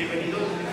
いうふうにどうですか。